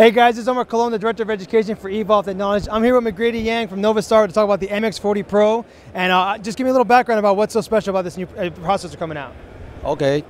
Hey guys, this is Omar Colon, the Director of Education for Evolve Technology. I'm here with McGrady Yang from Novastar to talk about the MX40 Pro. And uh, just give me a little background about what's so special about this new uh, processor coming out. Okay.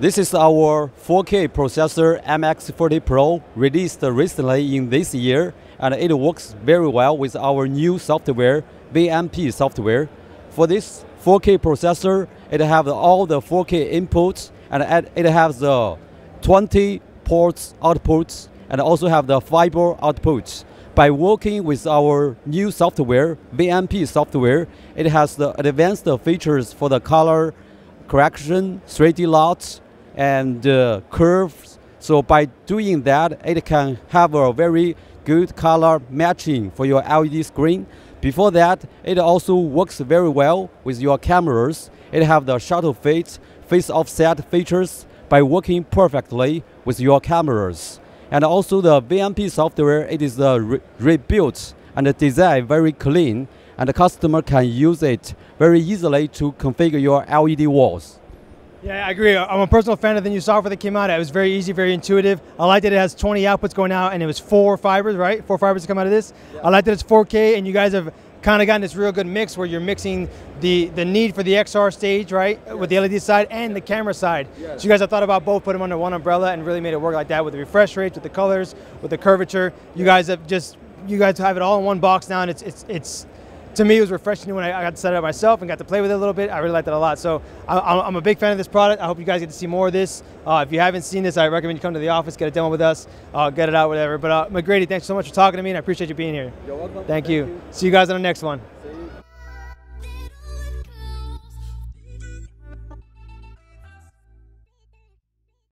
This is our 4K processor MX40 Pro released recently in this year and it works very well with our new software, VMP software. For this 4K processor, it has all the 4K inputs and it has the 20 ports outputs and also have the fiber outputs. By working with our new software, VMP software, it has the advanced features for the color correction, 3D LUTs, and uh, curves. So by doing that, it can have a very good color matching for your LED screen. Before that, it also works very well with your cameras. It have the shutter phase, phase offset features by working perfectly with your cameras. And also the VMP software, it is uh, re rebuilt and the design very clean and the customer can use it very easily to configure your LED walls. Yeah, I agree. I'm a personal fan of the new software that came out. It was very easy, very intuitive. I like that it has 20 outputs going out and it was four fibers, right? Four fibers to come out of this. Yeah. I like that it's 4K and you guys have kind of gotten this real good mix where you're mixing the, the need for the XR stage, right, yes. with the LED side and the camera side. Yes. So you guys have thought about both, put them under one umbrella and really made it work like that with the refresh rates, with the colors, with the curvature. You guys have just, you guys have it all in one box now and it's, it's, it's to me, it was refreshing when I, got to set it up myself and got to play with it a little bit. I really liked it a lot. So I, am a big fan of this product. I hope you guys get to see more of this. Uh, if you haven't seen this, I recommend you come to the office, get a demo with us, uh, get it out, whatever. But uh, McGrady, thanks so much for talking to me, and I appreciate you being here. You're welcome. Thank, Thank you. you. See you guys on the next one.